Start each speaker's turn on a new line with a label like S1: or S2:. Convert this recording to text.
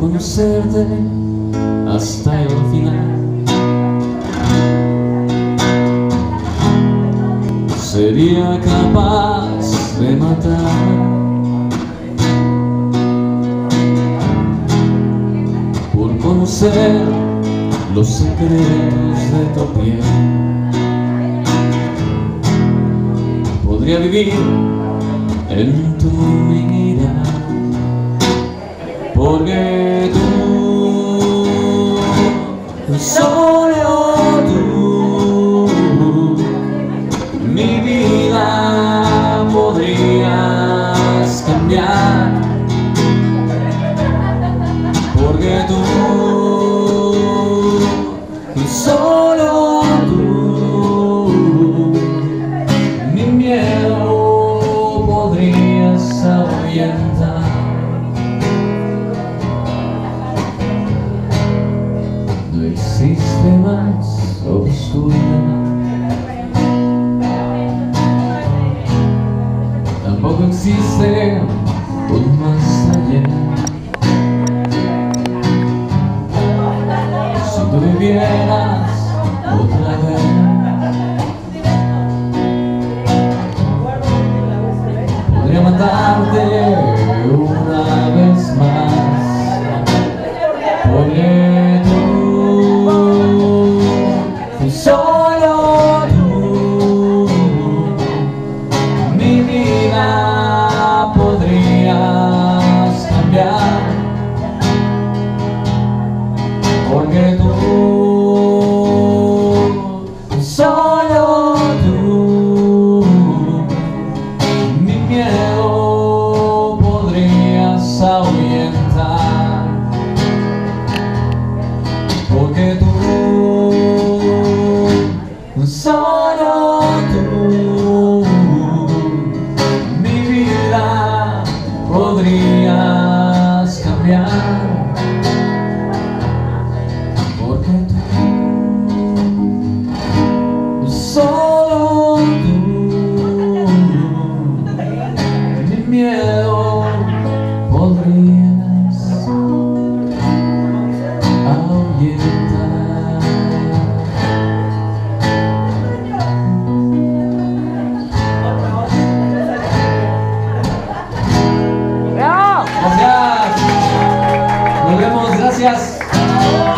S1: conocerte hasta el final. Sería capaz de matar por conocer los secretos de tu piel. Podría vivir en tu mirada porque tú, solo existe más oscuridad. Tampoco existe un más allá. Si tú vivieras otra vez, podría matarte una vez más. Solo tú, cambiar. Gracias.